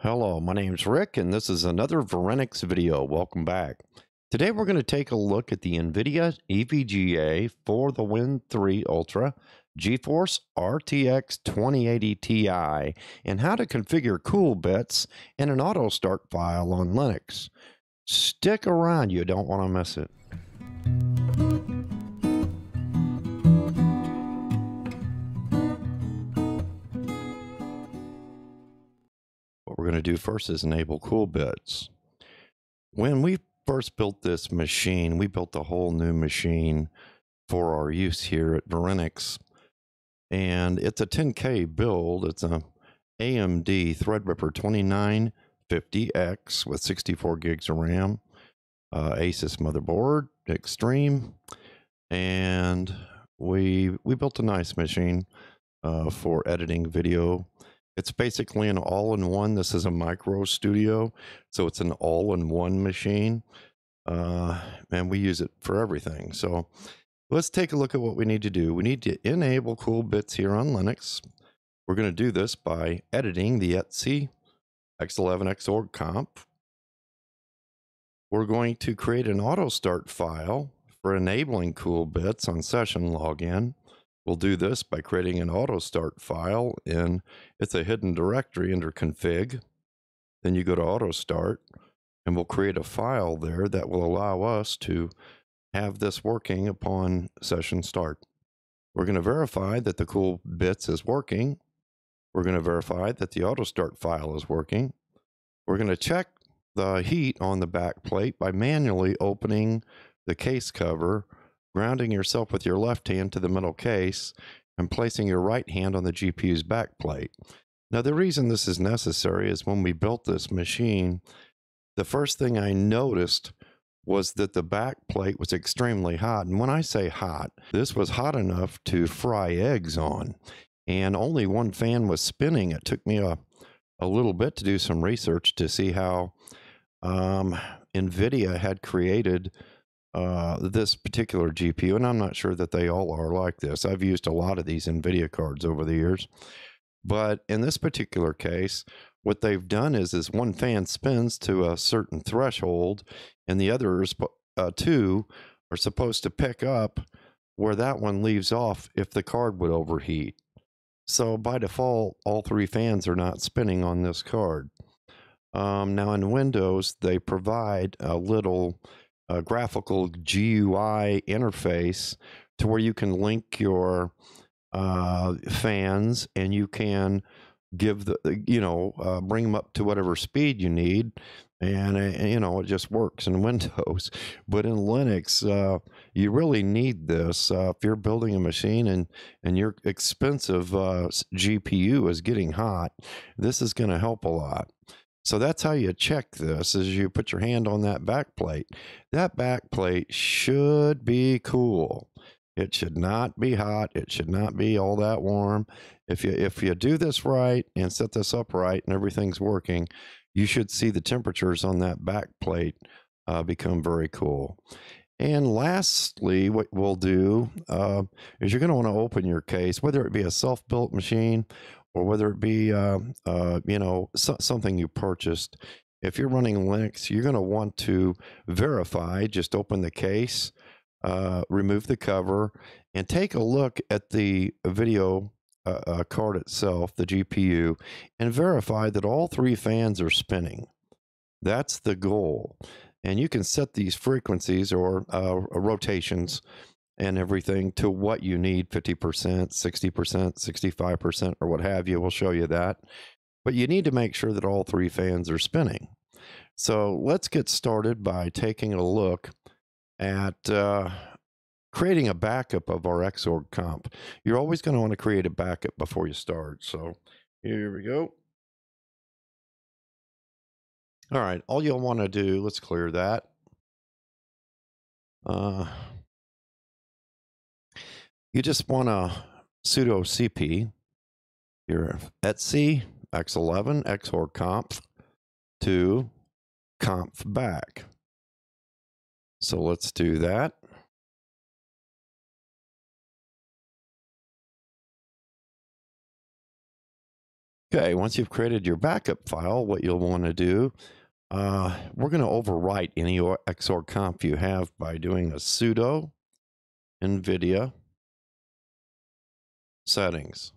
Hello, my name's Rick, and this is another Varinix video. Welcome back. Today we're going to take a look at the NVIDIA EVGA for the Win 3 Ultra GeForce RTX 2080 Ti and how to configure CoolBits in an auto start file on Linux. Stick around, you don't want to miss it. To do first is enable CoolBits. When we first built this machine, we built a whole new machine for our use here at Varinix. And it's a 10K build. It's a AMD Threadripper 2950X with 64 gigs of RAM, uh, Asus motherboard, Extreme, and we we built a nice machine uh, for editing video it's basically an all in one. This is a micro studio, so it's an all in one machine. Uh, and we use it for everything. So let's take a look at what we need to do. We need to enable CoolBits here on Linux. We're going to do this by editing the etc x11 xorg conf. We're going to create an auto start file for enabling CoolBits on session login. We'll do this by creating an auto start file in, it's a hidden directory under config. Then you go to auto start and we'll create a file there that will allow us to have this working upon session start. We're going to verify that the cool bits is working. We're going to verify that the auto start file is working. We're going to check the heat on the back plate by manually opening the case cover grounding yourself with your left hand to the metal case and placing your right hand on the GPU's backplate. Now, the reason this is necessary is when we built this machine, the first thing I noticed was that the backplate was extremely hot. And when I say hot, this was hot enough to fry eggs on. And only one fan was spinning. It took me a, a little bit to do some research to see how um, NVIDIA had created uh, this particular GPU, and I'm not sure that they all are like this. I've used a lot of these NVIDIA cards over the years. But in this particular case, what they've done is, is one fan spins to a certain threshold, and the others, uh, two, are supposed to pick up where that one leaves off if the card would overheat. So by default, all three fans are not spinning on this card. Um, now in Windows, they provide a little a graphical GUI interface to where you can link your uh, fans and you can give the you know uh, bring them up to whatever speed you need and uh, you know it just works in windows. But in linux uh, you really need this uh, if you're building a machine and and your expensive uh, gpu is getting hot this is going to help a lot so that's how you check this is you put your hand on that back plate. That back plate should be cool. It should not be hot. It should not be all that warm. If you if you do this right and set this up right and everything's working, you should see the temperatures on that back plate uh, become very cool. And lastly, what we'll do uh, is you're going to want to open your case, whether it be a self-built machine or whether it be uh, uh, you know so, something you purchased. If you're running linux you're going to want to verify just open the case uh, remove the cover and take a look at the video uh, uh, card itself the gpu and verify that all three fans are spinning. That's the goal. And you can set these frequencies or uh, rotations and everything to what you need 50%, 60%, 65%, or what have you. We'll show you that. But you need to make sure that all three fans are spinning. So let's get started by taking a look at uh, creating a backup of our Xorg conf. You're always going to want to create a backup before you start. So here we go. All right, all you'll want to do, let's clear that. Uh, you just want to sudo cp your etc x11 xorg conf to conf back. So let's do that. Okay, once you've created your backup file, what you'll want to do, uh, we're going to overwrite any Xorg conf you have by doing a sudo NVIDIA settings.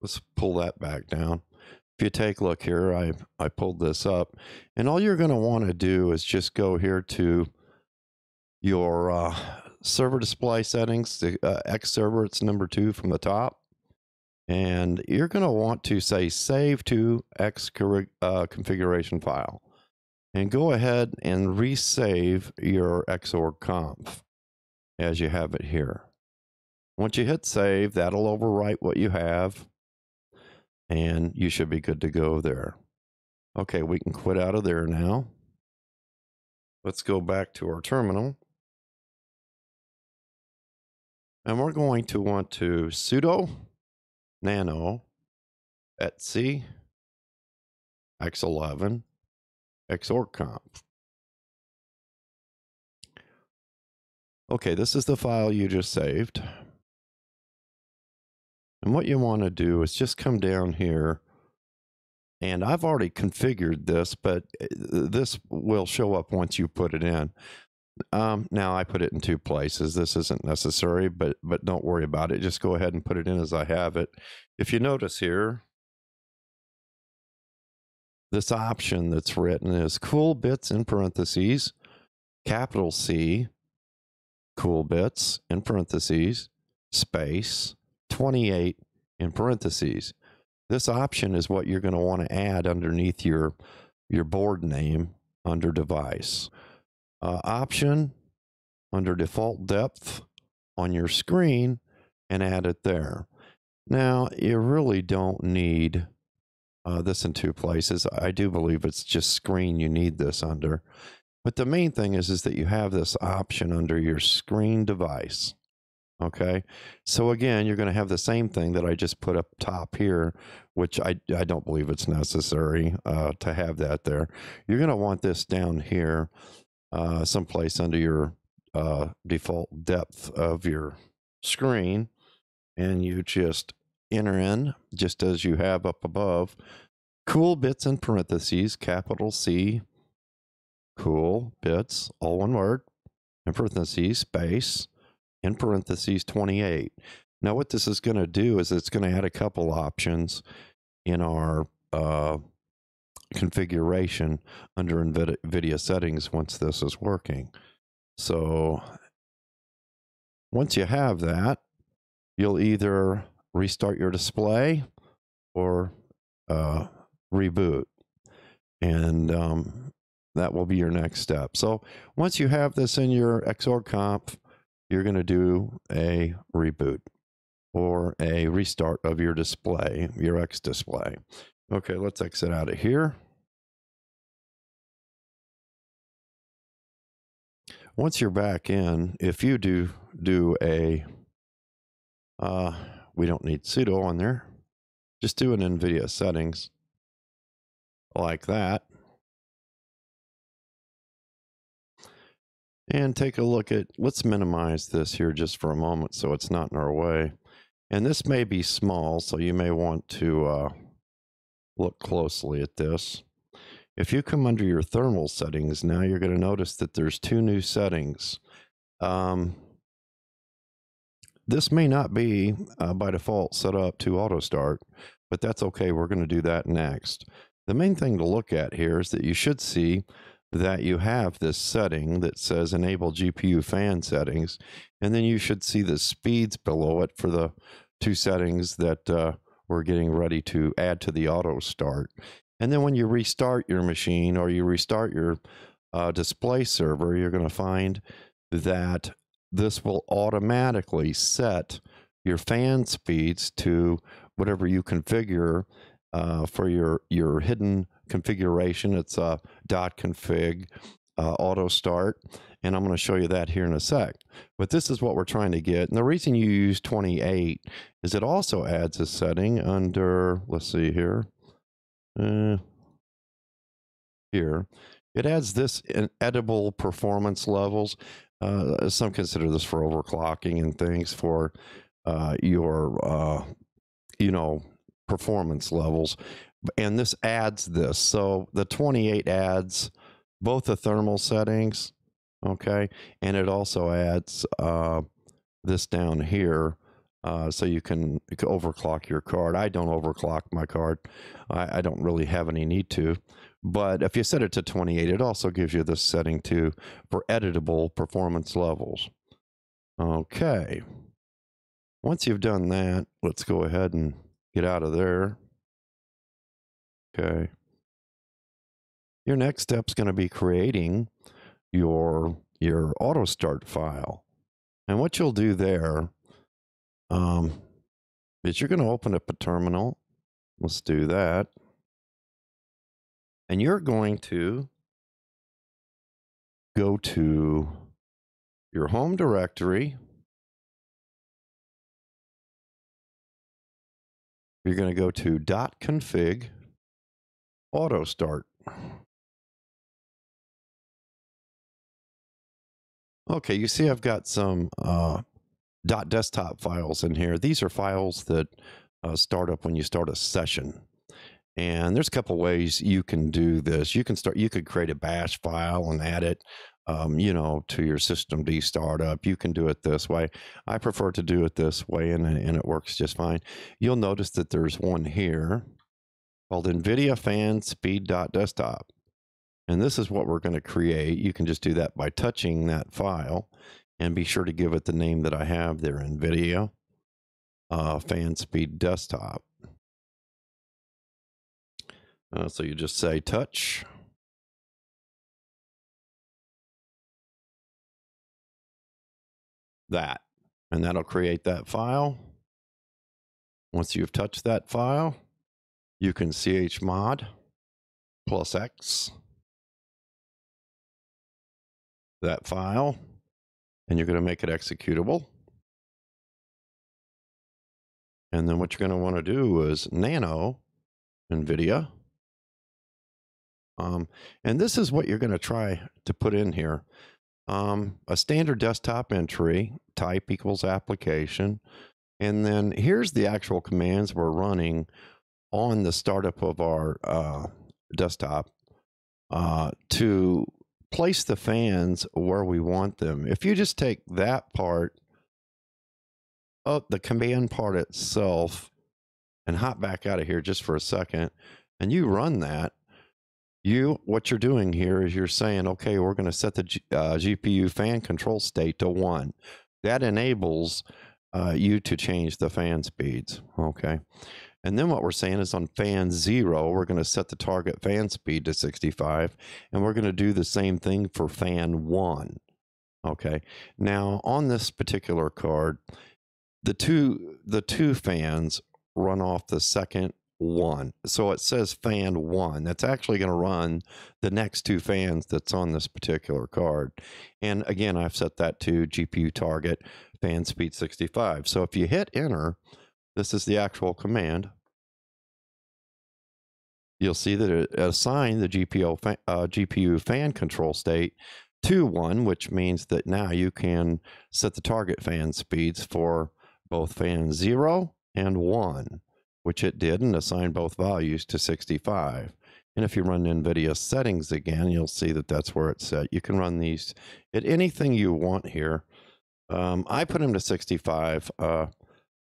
Let's pull that back down. If you take a look here, I, I pulled this up. And all you're going to want to do is just go here to your uh, server display settings, the uh, X server, it's number two from the top. And you're going to want to say save to X uh, configuration file. And go ahead and resave your Xorg conf as you have it here. Once you hit save, that'll overwrite what you have and you should be good to go there. Okay, we can quit out of there now. Let's go back to our terminal. And we're going to want to sudo nano etc x11 xorgconf. Okay, this is the file you just saved. And what you want to do is just come down here and I've already configured this, but uh, this will show up once you put it in. Um, now I put it in two places. This isn't necessary, but but don't worry about it. Just go ahead and put it in as I have it. If you notice here, this option that's written is cool bits in parentheses, capital C, cool bits in parentheses, space, 28 in parentheses. This option is what you're going to want to add underneath your, your board name under device. Uh, option under default depth on your screen and add it there. Now, you really don't need uh, this in two places. I do believe it's just screen you need this under. But the main thing is, is that you have this option under your screen device. Okay. So again, you're going to have the same thing that I just put up top here, which I, I don't believe it's necessary uh, to have that there. You're going to want this down here, uh, someplace under your uh, default depth of your screen. And you just enter in, just as you have up above, cool bits in parentheses, capital C, cool bits, all one word, in parentheses, space in parentheses 28. Now, what this is going to do is it's going to add a couple options in our uh, configuration under NVIDIA settings once this is working. So once you have that, you'll either restart your display or uh, reboot. And um, that will be your next step. So once you have this in your Xorg conf, you're going to do a reboot or a restart of your display, your X display. Okay, let's exit out of here. Once you're back in, if you do do a, uh, we don't need sudo on there, just do an NVIDIA settings like that. And take a look at, let's minimize this here just for a moment so it's not in our way. And this may be small, so you may want to uh, look closely at this. If you come under your thermal settings, now you're going to notice that there's two new settings. Um, this may not be uh, by default set up to auto start, but that's okay. We're going to do that next. The main thing to look at here is that you should see that you have this setting that says enable GPU fan settings, and then you should see the speeds below it for the two settings that uh, we're getting ready to add to the auto start. And then when you restart your machine or you restart your uh, display server, you're going to find that this will automatically set your fan speeds to whatever you configure uh, for your your hidden configuration. It's a dot config uh, auto start, and I'm going to show you that here in a sec. But this is what we're trying to get. And the reason you use 28 is it also adds a setting under, let's see here, uh, here. It adds this in edible performance levels. Uh, some consider this for overclocking and things for uh, your uh, you know performance levels and this adds this so the 28 adds both the thermal settings okay and it also adds uh, this down here uh, so you can, you can, overclock your card. I don't overclock my card. I, I, don't really have any need to. But if you set it to 28, it also gives you this setting too for editable performance levels. Okay. Once you've done that, let's go ahead and get out of there. Okay. Your next step is going to be creating your your auto start file. And what you'll do there um, is you're going to open up a terminal. Let's do that. And you're going to go to your home directory. You're going to go to .config auto start. Okay, you see I've got some uh, .desktop files in here. These are files that uh, start up when you start a session. And there's a couple ways you can do this. You can start. You could create a bash file and add it, um, you know, to your systemd startup. You can do it this way. I prefer to do it this way, and and it works just fine. You'll notice that there's one here called NVIDIA Fan Speed Desktop, and this is what we're going to create. You can just do that by touching that file, and be sure to give it the name that I have there, NVIDIA uh, Fan Speed Desktop. Uh, so you just say touch. That, and that'll create that file. Once you've touched that file, you can chmod plus X that file, and you're going to make it executable. And then what you're going to want to do is nano NVIDIA um, and this is what you're going to try to put in here. Um, a standard desktop entry, type equals application. And then here's the actual commands we're running on the startup of our uh, desktop uh, to place the fans where we want them. If you just take that part, oh, the command part itself, and hop back out of here just for a second, and you run that, you what you're doing here is you're saying okay we're going to set the G, uh, gpu fan control state to one. That enables uh, you to change the fan speeds okay? And then what we're saying is on fan zero we're going to set the target fan speed to 65 and we're going to do the same thing for fan one okay? Now on this particular card the two the two fans run off the second one. So it says fan one. That's actually going to run the next two fans that's on this particular card. And again, I've set that to GPU target fan speed 65. So if you hit enter, this is the actual command. You'll see that it assigned the GPU, uh, GPU fan control state to one, which means that now you can set the target fan speeds for both fan zero and one which it did and assigned both values to 65. And if you run NVIDIA settings again, you'll see that that's where it's set. You can run these at anything you want here. Um, I put them to 65 uh,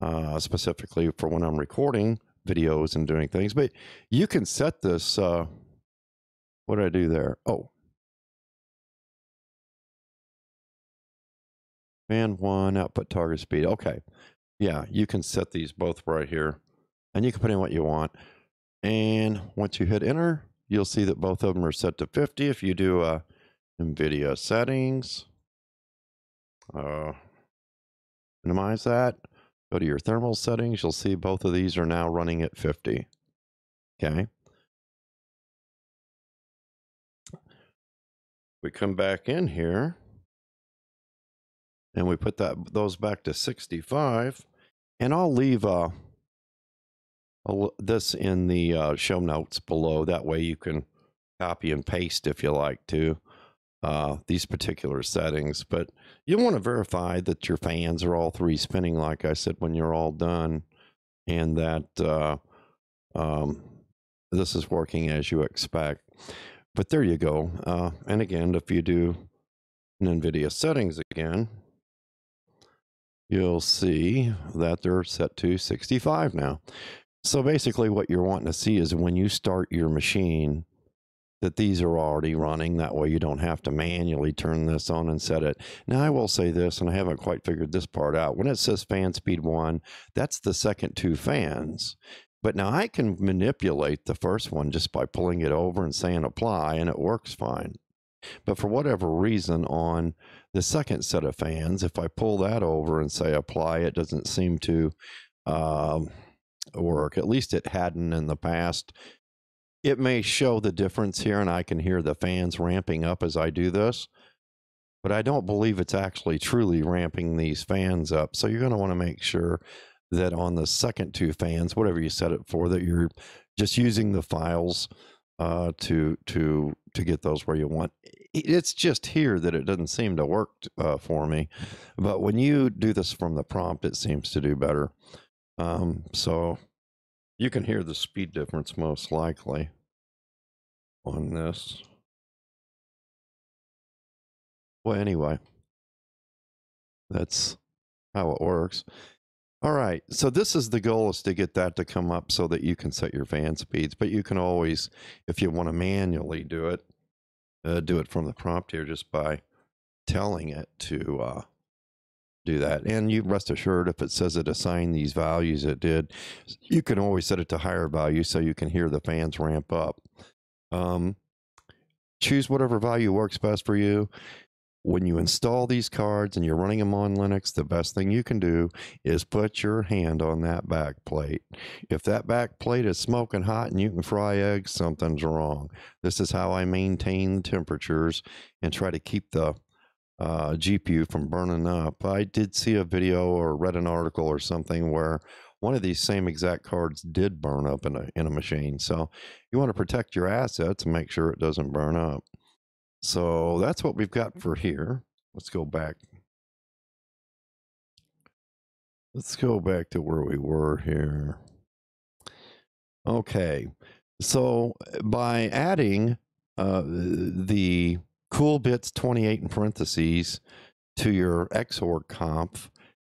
uh, specifically for when I'm recording videos and doing things, but you can set this. Uh, what did I do there? Oh. Fan one, output target speed. Okay. Yeah, you can set these both right here and you can put in what you want. And once you hit enter, you'll see that both of them are set to 50. If you do uh, NVIDIA settings, uh, minimize that, go to your thermal settings, you'll see both of these are now running at 50. Okay. We come back in here and we put that those back to 65 and I'll leave uh, this in the uh, show notes below. That way you can copy and paste if you like to. uh, these particular settings. But you want to verify that your fans are all three spinning, like I said, when you're all done, and that uh, um, this is working as you expect. But there you go. Uh, and again, if you do NVIDIA settings again, you'll see that they're set to 65 now. So basically what you're wanting to see is when you start your machine, that these are already running. That way you don't have to manually turn this on and set it. Now I will say this, and I haven't quite figured this part out. When it says fan speed one, that's the second two fans. But now I can manipulate the first one just by pulling it over and saying apply, and it works fine. But for whatever reason, on the second set of fans, if I pull that over and say apply, it doesn't seem to um, work. At least it hadn't in the past. It may show the difference here, and I can hear the fans ramping up as I do this. But I don't believe it's actually truly ramping these fans up. So you're going to want to make sure that on the second two fans, whatever you set it for, that you're just using the files uh, to to to get those where you want. It's just here that it doesn't seem to work uh, for me, but when you do this from the prompt, it seems to do better. Um, so you can hear the speed difference most likely on this. Well, anyway, that's how it works. All right. So this is the goal is to get that to come up so that you can set your fan speeds. But you can always, if you want to manually do it, uh, do it from the prompt here just by telling it to uh, do that. And you rest assured, if it says it assigned these values, it did. You can always set it to higher values so you can hear the fans ramp up. Um, choose whatever value works best for you when you install these cards and you're running them on Linux, the best thing you can do is put your hand on that back plate. If that back plate is smoking hot and you can fry eggs, something's wrong. This is how I maintain temperatures and try to keep the uh, GPU from burning up. I did see a video or read an article or something where one of these same exact cards did burn up in a, in a machine. So you want to protect your assets and make sure it doesn't burn up. So that's what we've got for here. Let's go back. Let's go back to where we were here. Okay. So by adding uh, the cool bits 28 in parentheses to your Xorg conf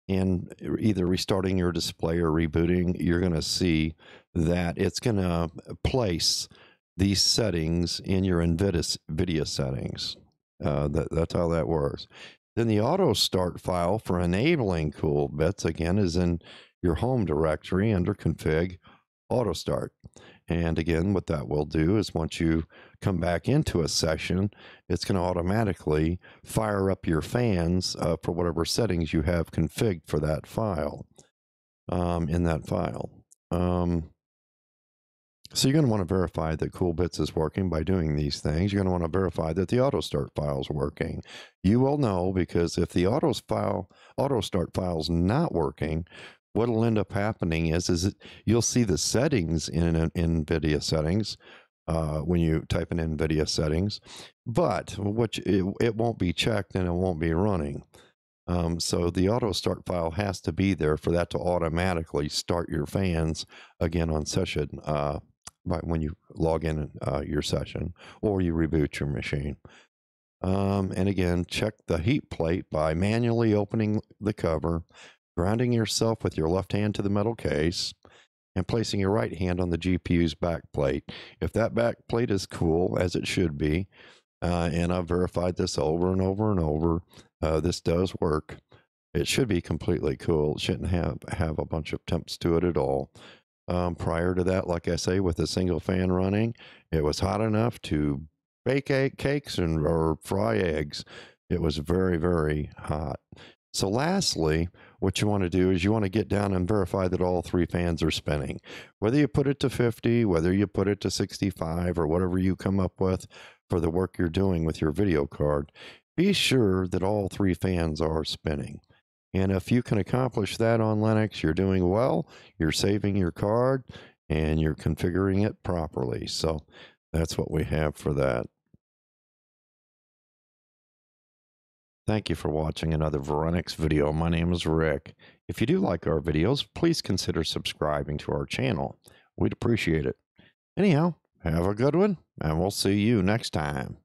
and either restarting your display or rebooting, you're going to see that it's going to place these settings in your NVIDIA settings. Uh, that, that's how that works. Then the auto start file for enabling cool bits again is in your home directory under config auto start. And again, what that will do is once you come back into a session, it's going to automatically fire up your fans uh, for whatever settings you have configured for that file um, in that file. Um, so you're going to want to verify that CoolBits is working by doing these things. You're going to want to verify that the auto start file is working. You will know because if the auto file auto start file is not working, what'll end up happening is is it, you'll see the settings in, in NVIDIA settings uh, when you type in NVIDIA settings, but which it, it won't be checked and it won't be running. Um, so the auto start file has to be there for that to automatically start your fans again on session uh, when you log in uh, your session or you reboot your machine. Um, and again, check the heat plate by manually opening the cover, grounding yourself with your left hand to the metal case, and placing your right hand on the GPU's back plate. If that back plate is cool, as it should be, uh, and I've verified this over and over and over, uh, this does work. It should be completely cool. It shouldn't have, have a bunch of temps to it at all. Um, prior to that, like I say, with a single fan running, it was hot enough to bake cakes and or fry eggs. It was very, very hot. So, lastly, what you want to do is you want to get down and verify that all three fans are spinning. Whether you put it to 50, whether you put it to 65, or whatever you come up with for the work you're doing with your video card, be sure that all three fans are spinning. And if you can accomplish that on Linux, you're doing well, you're saving your card, and you're configuring it properly. So that's what we have for that. Thank you for watching another Varinix video. My name is Rick. If you do like our videos, please consider subscribing to our channel. We'd appreciate it. Anyhow, have a good one, and we'll see you next time.